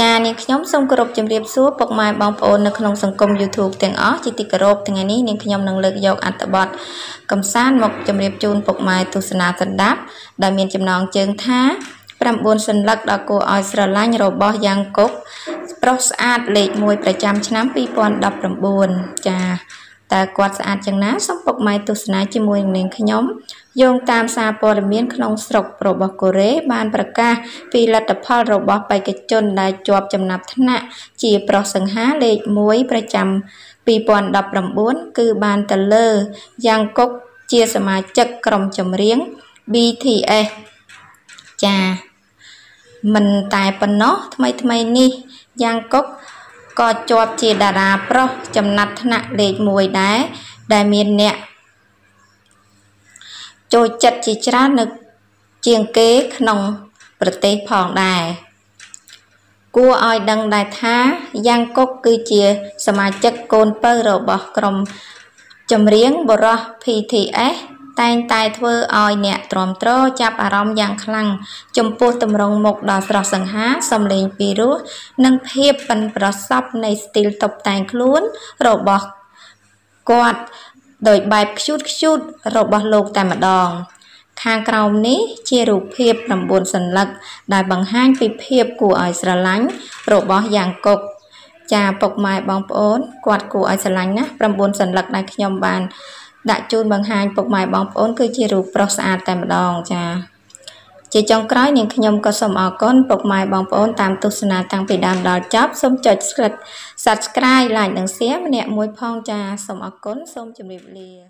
ចានាងខ្ញុំសូមគោរពជំរាបសួរពុកម៉ែបងប្អូននៅក្នុងសង្គម YouTube ទាំងអស់ជាទីគោរពថ្ងៃនេះនាងខ្ញុំនឹងលើកយកអត្ថបទកំសាន្តមកជម្រាបជូនពុកម៉ែទស្សនាសន្តាប់ដែលមានចំណងជើងថា9សន្លឹកដ៏គួរឲ្យស្រឡាញ់របស់យ៉ាងកុកប្រុសស្អាតលេខ1ប្រចាំឆ្នាំ2019ចាតើគាត់ស្អាតយ៉ាងណាសូមពុកម៉ែទស្សនាជាមួយនឹងនាងខ្ញុំ យោងតាមសារព័ត៌មានក្នុងស្រុករបស់កូរ៉េបានប្រកាសពីលទ្ធផលរបស់បេក្ខជនដែលជាប់ចំណាត់ថ្នាក់ជាប្រុសសង្ហាលេខ1ប្រចាំ2019គឺបានទៅលើយ៉ាងកុកជាសមាជិកក្រុមចម្រៀង BTS ចាមិនតែប៉ុណ្ណោះថ្មីថ្មីនេះយ៉ាងកុកក៏ជាប់ជាតារាប្រុសចំណាត់ថ្នាក់លេខ1ដែរដែលមានអ្នក ចូលចិត្តជាច្រើននៅជាងគេក្នុងប្រទេសផងដែរគួរឲ្យដឹងដែរថាយ៉ាងកុកគឺជាសមាជិកកូនពៅរបស់ក្រុមចម្រៀងបរោះ PTS តែងតែធ្វើឲ្យអ្នកទ្រាំទ្រចាប់អារម្មណ៍យ៉ាងខ្លាំងចំពោះទម្រង់មុខដ៏ស្រស់សង្ហាសំឡេងពីរោះនិងភាពប៉ិនប្រសប់នៃស្ទីលតុបតែងខ្លួនរបស់គាត់ ដោយបែបខ្ជូតខ្ជូតរបស់លោកតែម្ដង ខាងក្រោមនេះជារូបភាព9សន្លឹក ដែលបង្ហាញពីភាពគួរឲ្យស្រឡាញ់របស់យ៉ាងកុកចាពុកម៉ែបងប្អូនគាត់គួរឲ្យស្រឡាញ់ណា9សន្លឹកដែលខ្ញុំបាន ដាក់ជូនបង្ហាញពុកម៉ែបងប្អូនគឺជារូបប្រុសស្អាតតែម្ដងចា ជាចុងក្រោយនាងខ្ញុំក៏សូមអរគុណពុកម៉ែបងប្អូនតាមទស្សនាតាំងពីដើមដល់ចប់សូមចុច Subscribe Like និង Share ម្នាក់មួយផងចាសូមអរគុណសូមជម្រាបលា